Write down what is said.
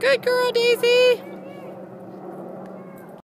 Good girl, Daisy.